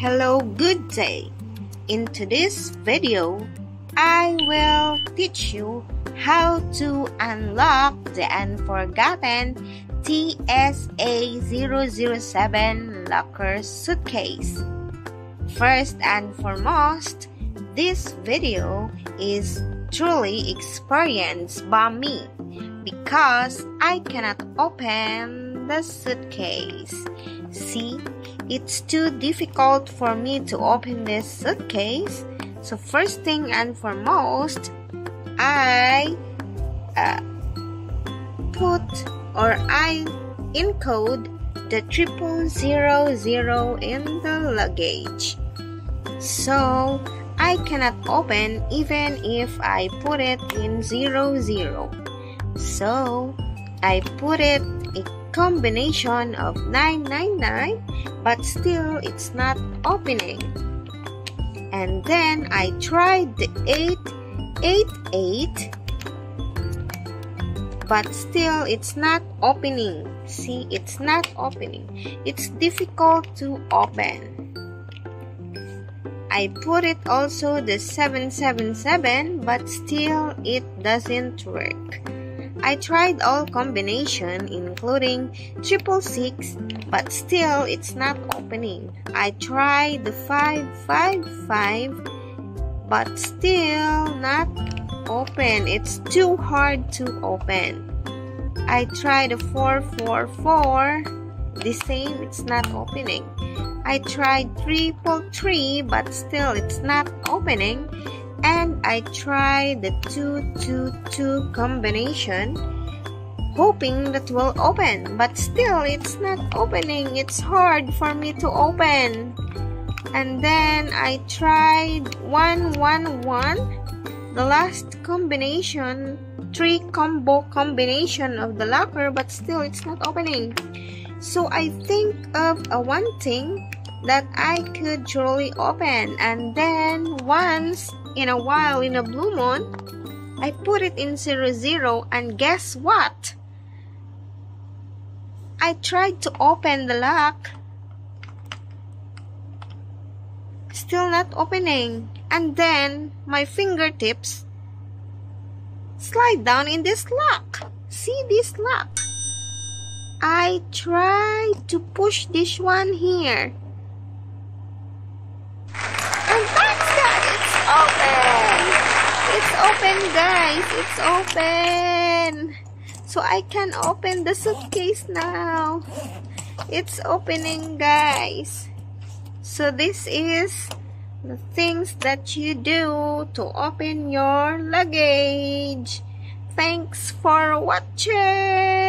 Hello, good day. In today's video, I will teach you how to unlock the unforgotten TSA007 locker suitcase. First and foremost, this video is truly experienced by me because I cannot open the suitcase. See, it's too difficult for me to open this suitcase. So first thing and foremost, I uh, put or I encode the triple zero zero in the luggage. So I cannot open even if I put it in zero zero. So I put it combination of 999 but still it's not opening. And then I tried the 888 but still it's not opening. See, it's not opening. It's difficult to open. I put it also the 777 but still it doesn't work. I tried all combination including triple six but still it's not opening. I tried the 555 but still not open. It's too hard to open. I tried the 444 the same it's not opening. I tried triple three but still it's not opening and I tried the 222 combination hoping that will open. But still it's not opening. It's hard for me to open. And then I tried 111 the last combination three combo combination of the locker but still it's not opening. So I think of a one thing that I could truly open. And then once in a while in a blue moon I put it in zero zero and guess what? I tried to open the lock. Still not opening. And then my fingertips slide down in this lock. See this lock? I tried to push this one here and that's that it's open it's open guys. It's open. So I can open the suitcase now. It's opening guys. So this is the things that you do to open your luggage. Thanks for watching